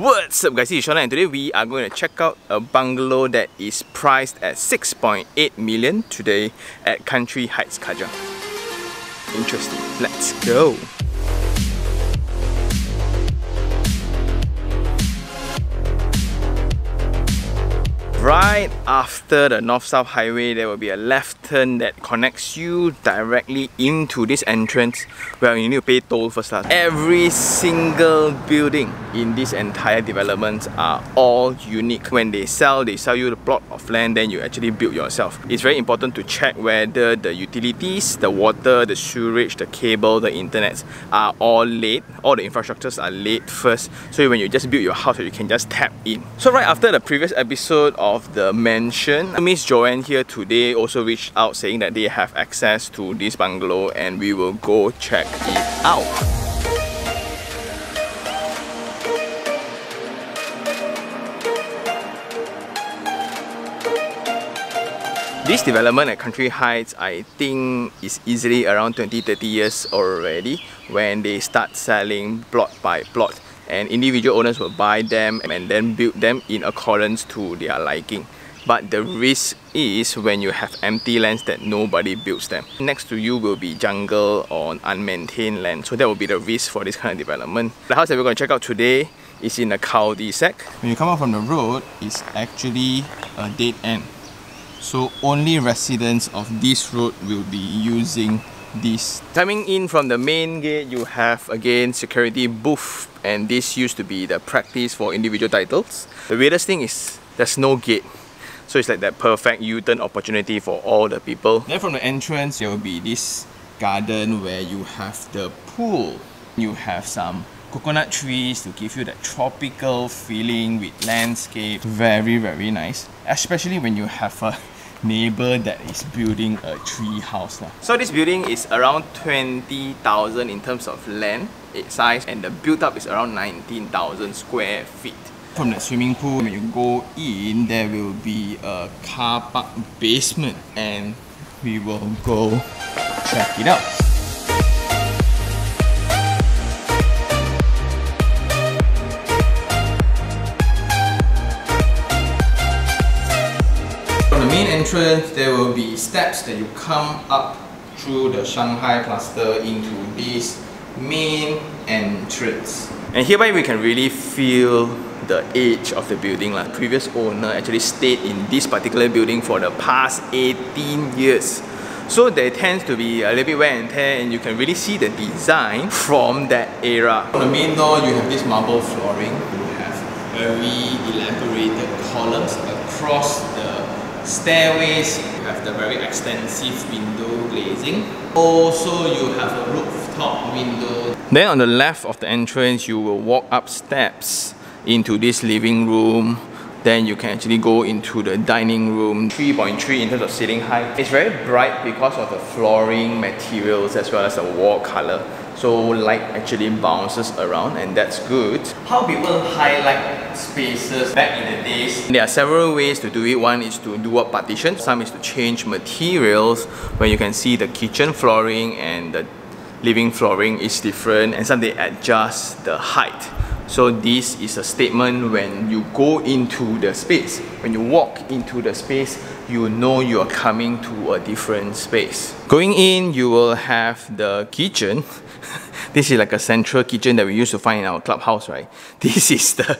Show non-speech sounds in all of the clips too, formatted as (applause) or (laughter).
What's up guys, it's Shona and today we are going to check out a bungalow that is priced at 6.8 million today at Country Heights Kajang. Interesting, let's go! Right after the north-south highway, there will be a left turn that connects you directly into this entrance. Well, you need to pay toll first. Every single building in this entire development are all unique. When they sell, they sell you the plot of land, then you actually build yourself. It's very important to check whether the utilities, the water, the sewage, the cable, the internet are all laid. All the infrastructures are laid first. So when you just build your house, you can just tap in. So right after the previous episode of of the mansion. Miss Joanne here today also reached out saying that they have access to this bungalow and we will go check it out. This development at Country Heights, I think is easily around 20-30 years already when they start selling plot by plot and individual owners will buy them and then build them in accordance to their liking. But the risk is when you have empty lands that nobody builds them. Next to you will be jungle or unmaintained land. So that will be the risk for this kind of development. The house that we're going to check out today is in a cul-de-sac. When you come out from the road, it's actually a dead end. So only residents of this road will be using this. Coming in from the main gate, you have again security booth and this used to be the practice for individual titles. The weirdest thing is there's no gate. So it's like that perfect U-turn opportunity for all the people. Then from the entrance, there will be this garden where you have the pool. You have some coconut trees to give you that tropical feeling with landscape. Very, very nice. Especially when you have a neighbor that is building a tree house. So this building is around 20,000 in terms of land size and the built up is around 19,000 square feet. From the swimming pool, when you go in, there will be a car park basement and we will go check it out. Entrance, there will be steps that you come up through the Shanghai cluster into this main entrance. And hereby we can really feel the age of the building. Like previous owner actually stayed in this particular building for the past 18 years. So there tends to be a little bit wear and tear and you can really see the design from that era. On the main door you have this marble flooring. You have very elaborated columns across the stairways, you have the very extensive window glazing. Also, you have a rooftop window. Then on the left of the entrance, you will walk up steps into this living room. Then you can actually go into the dining room, 3.3 in terms of ceiling height. It's very bright because of the flooring materials as well as the wall color so light actually bounces around and that's good. How people highlight spaces back in the days? There are several ways to do it. One is to do a partition, some is to change materials where you can see the kitchen flooring and the living flooring is different and some they adjust the height. So this is a statement when you go into the space. When you walk into the space, you know you are coming to a different space. Going in, you will have the kitchen (laughs) this is like a central kitchen that we used to find in our clubhouse, right? (laughs) This is the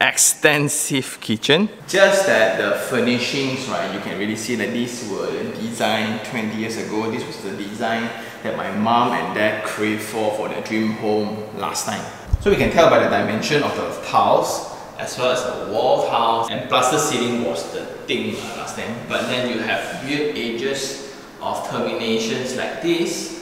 extensive kitchen. Just that the furnishings, right, you can really see that these were designed 20 years ago. This was the design that my mom and dad craved for for their dream home last time. So we can tell by the dimension of the tiles as well as the wall tiles and plaster ceiling was the thing uh, last time. But then you have weird edges of terminations like this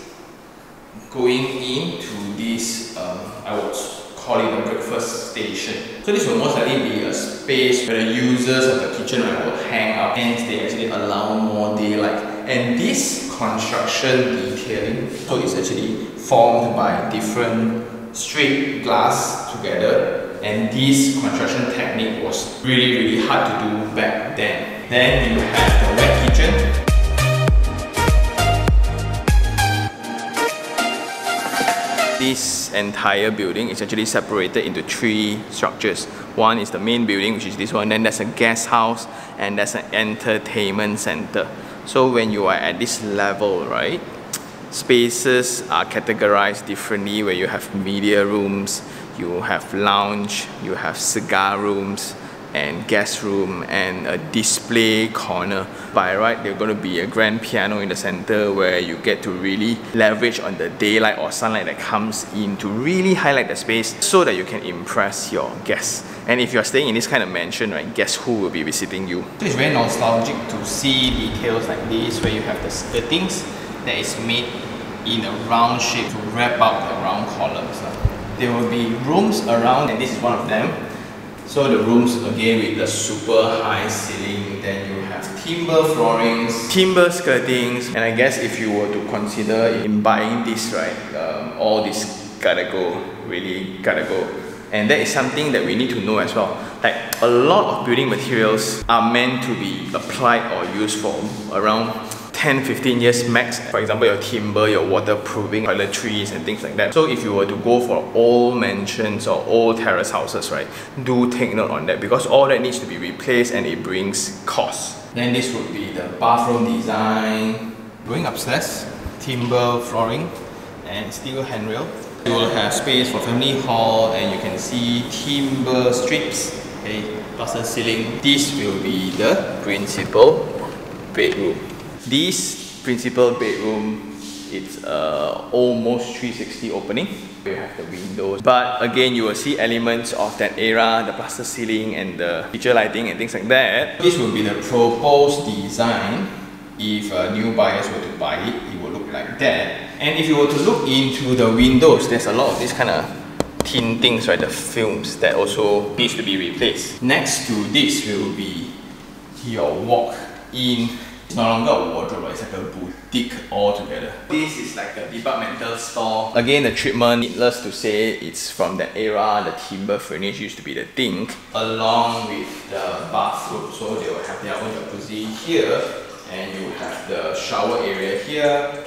going into this, um, I would call it a breakfast station. So this will most likely be a space where the users of the kitchen will hang out, and they actually allow more daylight. And this construction detailing, so it's actually formed by different straight glass together and this construction technique was really really hard to do back then. Then you have the wet kitchen this entire building is actually separated into three structures. One is the main building, which is this one, then there's a guest house, and there's an entertainment center. So when you are at this level, right, spaces are categorized differently where you have media rooms, you have lounge, you have cigar rooms, and guest room and a display corner. By right, there's going to be a grand piano in the center where you get to really leverage on the daylight or sunlight that comes in to really highlight the space so that you can impress your guests. And if you're staying in this kind of mansion, right, guess who will be visiting you? It's very nostalgic to see details like this where you have the skirtings that is made in a round shape to wrap up the round columns. There will be rooms around and this is one of them so the rooms again with the super high ceiling, then you have timber floorings, timber skirtings, and I guess if you were to consider in buying this, right, um, all this gotta go, really gotta go. And that is something that we need to know as well. Like a lot of building materials are meant to be applied or used for around 10 15 years max. For example your timber your waterproofing toiletries and things like that. So if you were to go for old mansions or old terrace houses right do take note on that because all that needs to be replaced and it brings cost. Then this would be the bathroom design. Going upstairs timber flooring and steel handrail. You will have space for family hall and you can see timber strips okay plaster ceiling. This will be the principal bedroom this principal bedroom, it's uh, almost 360 opening. You have the windows, but again, you will see elements of that era, the plaster ceiling and the feature lighting and things like that. This will be the proposed design. If uh, new buyers were to buy it, it will look like that. And if you were to look into the windows, there's a lot of this kind of thin things, right? The films that also needs to be replaced. Next to this will be your walk-in it's no longer a wardrobe, it's like a boutique altogether. This is like a departmental store. Again, the treatment, needless to say, it's from that era, the timber furniture used to be the thing. Along with the bathroom, so they will have their own jacuzzi here, and you will have the shower area here,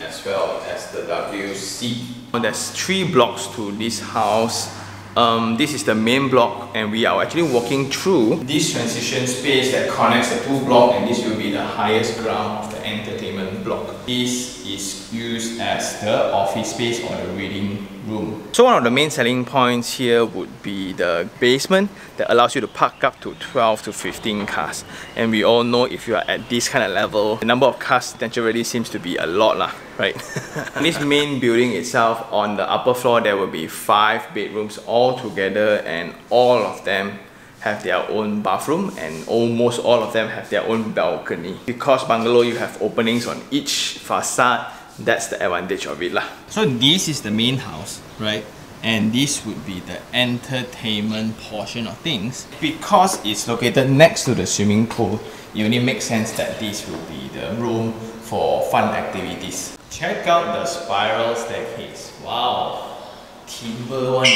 as well as the WC. There's three blocks to this house um, this is the main block and we are actually walking through this transition space that connects the two blocks and this will be the highest ground of the entertainment block. This is used as the office space or the reading room. So one of the main selling points here would be the basement that allows you to park up to 12 to 15 cars. And we all know if you are at this kind of level, the number of cars naturally seems to be a lot lah, right? (laughs) this main building itself, on the upper floor there will be five bedrooms all together and all of them have their own bathroom and almost all of them have their own balcony. Because bungalow you have openings on each facade that's the advantage of it lah. So this is the main house, right? And this would be the entertainment portion of things. Because it's located next to the swimming pool, it only makes sense that this will be the room for fun activities. Check out the spiral staircase. Wow, timber one.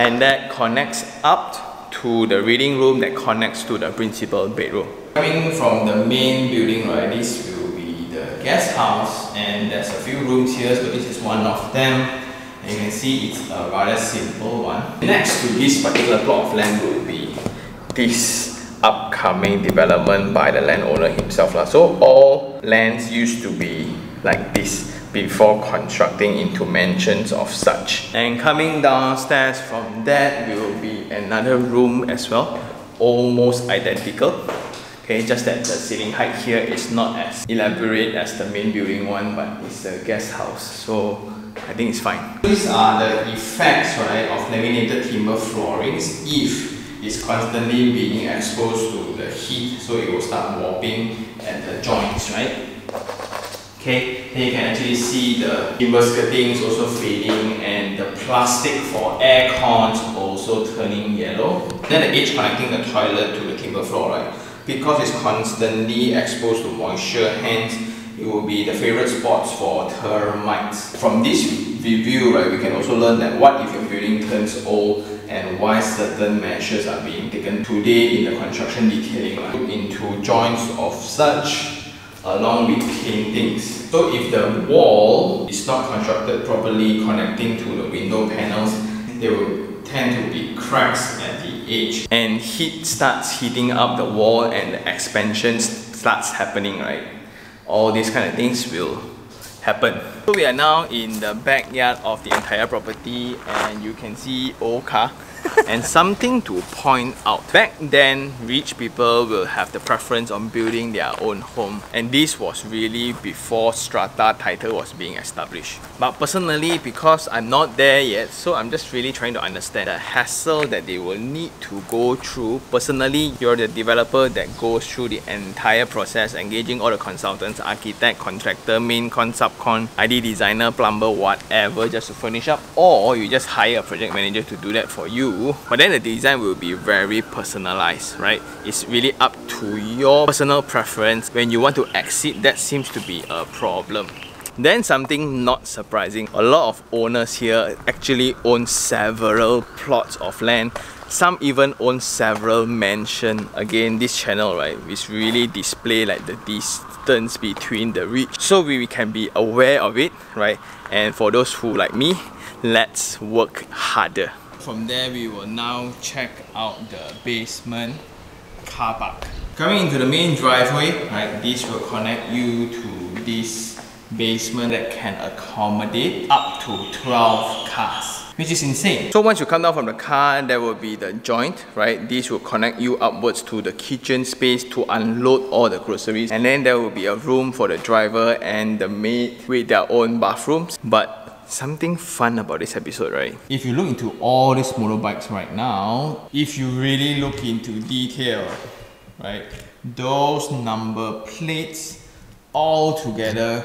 And that connects up to the reading room that connects to the principal bedroom. Coming from the main building, right, this will be the guest house and there's a few rooms here so this is one of them and you can see it's a rather simple one. Next to this particular plot of land will be this upcoming development by the landowner himself. So all lands used to be like this before constructing into mansions of such. And coming downstairs from that will be another room as well, almost identical. Okay, just that the ceiling height here is not as elaborate as the main building one, but it's a guest house. So I think it's fine. These are the effects, right, of laminated timber floorings if it's constantly being exposed to the heat, so it will start warping at the joints, right? Okay, then you can actually see the timber skirtings also fading and the plastic for air cons also turning yellow. Then the edge connecting the toilet to the timber floor, right? because it's constantly exposed to moisture, hence it will be the favorite spots for termites. From this review, right, we can also learn that what if your building turns old and why certain measures are being taken today in the construction detailing. Right? Into joints of such along with paintings. So if the wall is not constructed properly connecting to the window panels, there will tend to be cracks at the edge. And heat starts heating up the wall and the expansion starts happening, right? All these kind of things will happen. So we are now in the backyard of the entire property and you can see old car and something to point out. Back then, rich people will have the preference on building their own home and this was really before strata title was being established. But personally, because I'm not there yet, so I'm just really trying to understand the hassle that they will need to go through. Personally, you're the developer that goes through the entire process, engaging all the consultants, architect, contractor, main con, subcon, ID designer, plumber, whatever, just to furnish up, or you just hire a project manager to do that for you but then the design will be very personalized right it's really up to your personal preference when you want to exit that seems to be a problem then something not surprising, a lot of owners here actually own several plots of land. Some even own several mansion. Again, this channel, right, is really display like the distance between the rich. So we can be aware of it, right? And for those who like me, let's work harder. From there, we will now check out the basement car park. Coming into the main driveway, right, this will connect you to this basement that can accommodate up to 12 cars which is insane. So once you come down from the car, there will be the joint, right? This will connect you upwards to the kitchen space to unload all the groceries. And then there will be a room for the driver and the maid with their own bathrooms. But something fun about this episode, right? If you look into all these motorbikes right now, if you really look into detail, right, those number plates all together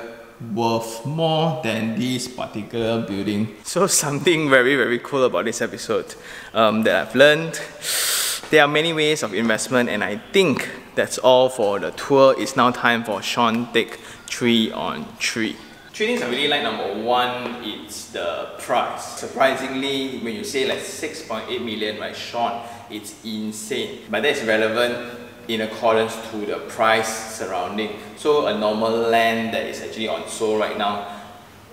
worth more than this particular building. So something very very cool about this episode um, that I've learned. There are many ways of investment and I think that's all for the tour. It's now time for Sean take 3 on 3. Three things I really like. Number one, it's the price. Surprisingly, when you say like 6.8 million, right, Sean, it's insane. But that's relevant in accordance to the price surrounding. So a normal land that is actually on sale right now,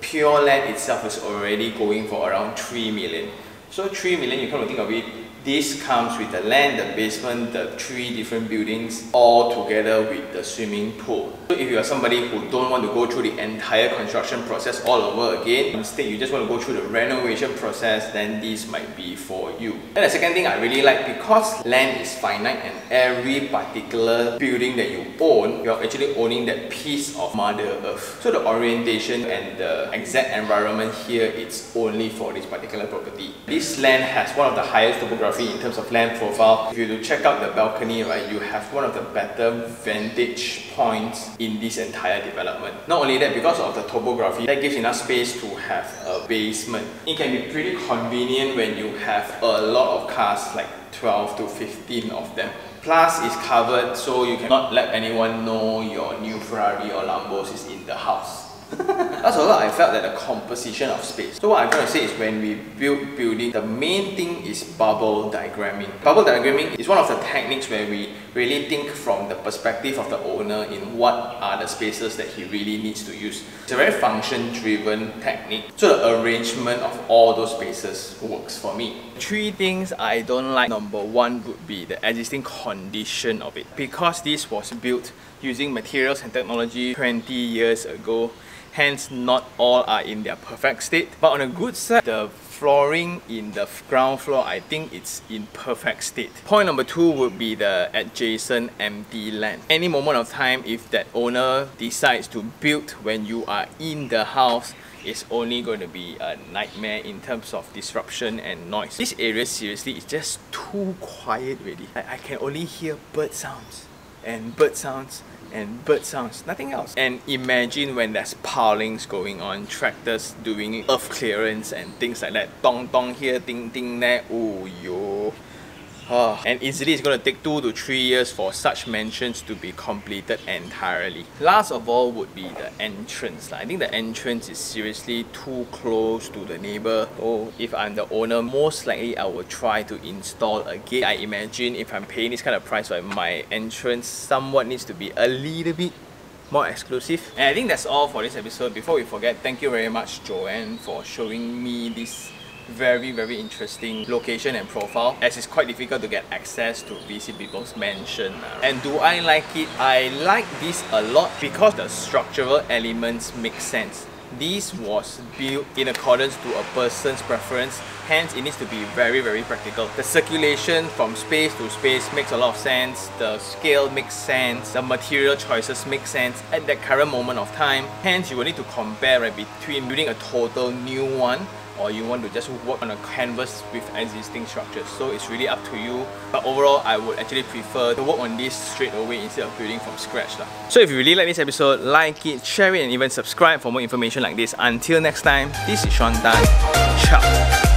pure land itself is already going for around 3 million. So 3 million, you kind of think of it, this comes with the land, the basement, the three different buildings all together with the swimming pool. So if you are somebody who don't want to go through the entire construction process all over again, instead you just want to go through the renovation process, then this might be for you. And the second thing I really like, because land is finite and every particular building that you own, you're actually owning that piece of Mother Earth. So the orientation and the exact environment here, it's only for this particular property. This land has one of the highest in terms of land profile. If you to check out the balcony, right, you have one of the better vantage points in this entire development. Not only that, because of the topography, that gives enough space to have a basement. It can be pretty convenient when you have a lot of cars, like 12 to 15 of them. Plus, it's covered so you cannot let anyone know your new Ferrari or Lambos is in the house. That's all I felt that the composition of space. So what I'm trying to say is when we build building, the main thing is bubble diagramming. Bubble diagramming is one of the techniques where we really think from the perspective of the owner in what are the spaces that he really needs to use. It's a very function-driven technique. So the arrangement of all those spaces works for me. Three things I don't like. Number one would be the existing condition of it. Because this was built using materials and technology 20 years ago, hence not all are in their perfect state. But on a good side, the flooring in the ground floor, I think it's in perfect state. Point number two would be the adjacent empty land. Any moment of time, if that owner decides to build when you are in the house, it's only going to be a nightmare in terms of disruption and noise. This area seriously is just too quiet really. I, I can only hear bird sounds and bird sounds and bird sounds, nothing else. And imagine when there's pilings going on, tractors doing earth clearance and things like that. Dong dong here, ding ding there, oh yo. Oh, and easily it's going to take two to three years for such mansions to be completed entirely. Last of all would be the entrance. I think the entrance is seriously too close to the neighbor. Oh, if I'm the owner, most likely I will try to install a gate. I imagine if I'm paying this kind of price, my entrance somewhat needs to be a little bit more exclusive. And I think that's all for this episode. Before we forget, thank you very much Joanne for showing me this very very interesting location and profile as it's quite difficult to get access to visit people's mansion uh. and do I like it? I like this a lot because the structural elements make sense. This was built in accordance to a person's preference hence it needs to be very very practical. The circulation from space to space makes a lot of sense the scale makes sense the material choices make sense at that current moment of time hence you will need to compare right, between building a total new one or you want to just work on a canvas with existing structures. So it's really up to you. But overall, I would actually prefer to work on this straight away instead of building from scratch. Lah. So if you really like this episode, like it, share it, and even subscribe for more information like this. Until next time, this is Sean Tan. Ciao.